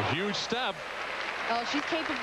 A huge step. Oh, she's capable